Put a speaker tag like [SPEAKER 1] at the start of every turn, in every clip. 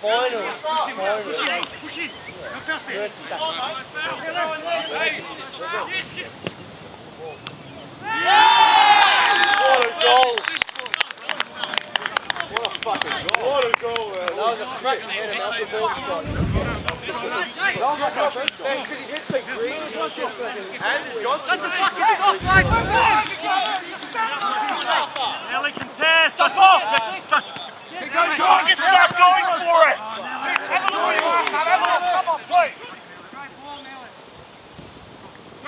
[SPEAKER 1] Final. Final. 30 seconds. What a goal! What a fucking goal! What a goal, man! That was a cracking header, that was the ball spot. Because his head's so greasy, he just fucking...
[SPEAKER 2] That's a fucking stop, mate! Ellie can tear, suck off!
[SPEAKER 3] Fucking start going for it! Have a look where you are, son. Have a look. Come on, please.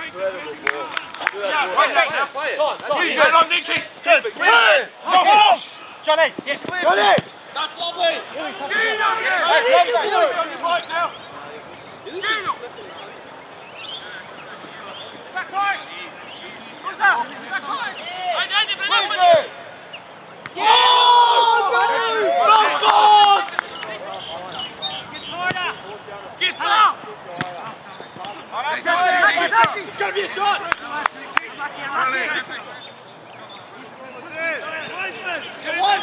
[SPEAKER 1] Incredible ball.
[SPEAKER 3] Yeah, right back now.
[SPEAKER 1] Play it.
[SPEAKER 3] Use it on Nietzsche. Turn. Go force.
[SPEAKER 2] Johnny, yes.
[SPEAKER 1] Johnny!
[SPEAKER 3] That's lovely. Right now. Back right. Who's that? Back right. Get up.
[SPEAKER 1] It's gonna be a shot!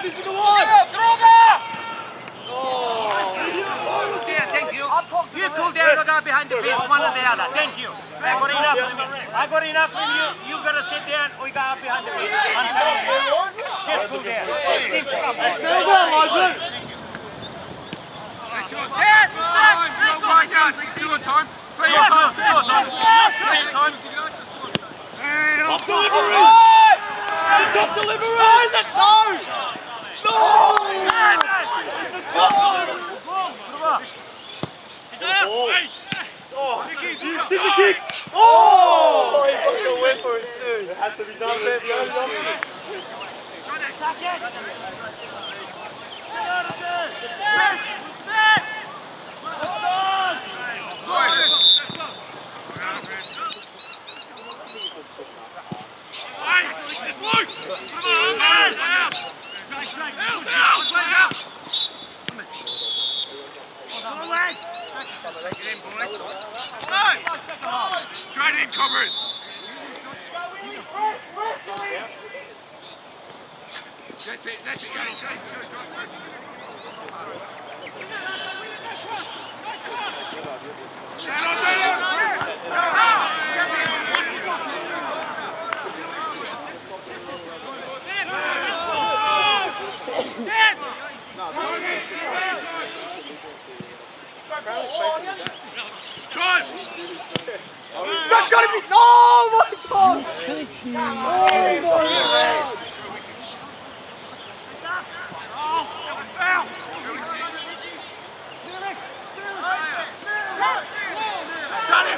[SPEAKER 1] The one, this is the! Oh.
[SPEAKER 4] Thank you. You pull down the guy behind the fence, one or the other. Thank you. I got enough from you. I got enough from you. You gotta sit down or you got behind the fence. I'm telling you. Just pull down. Simple.
[SPEAKER 1] Settle down, Michael! Top delivery! The top delivery! Oh, is it? No! Scissor kick! Oh! He fucking went for had to be done there.
[SPEAKER 3] Straight in, covers. That's it, that's it, guys. Straight, straight, straight, straight. Stand on, stand on. Good.
[SPEAKER 1] That's gotta be. Oh my god! Oh my god!
[SPEAKER 3] Charlie,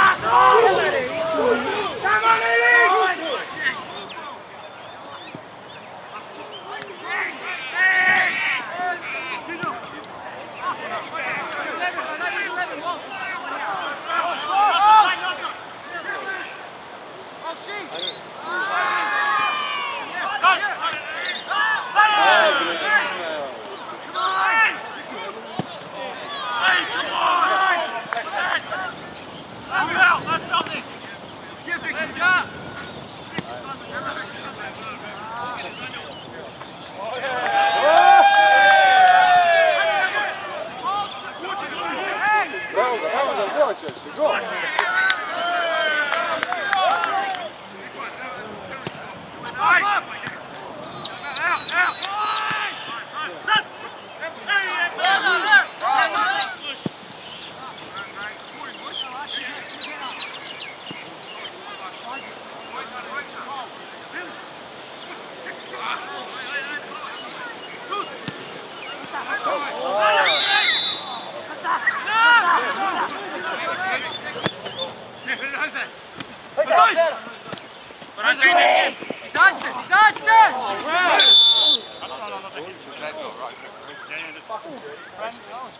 [SPEAKER 4] Friendly,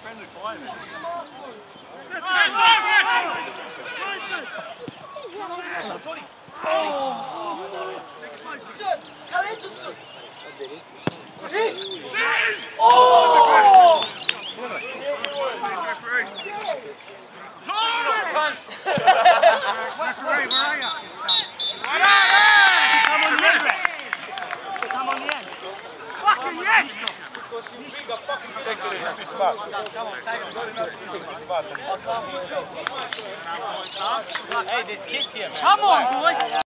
[SPEAKER 4] friendly, friendly.
[SPEAKER 5] Hey, there's kids here.
[SPEAKER 4] Come on, boys.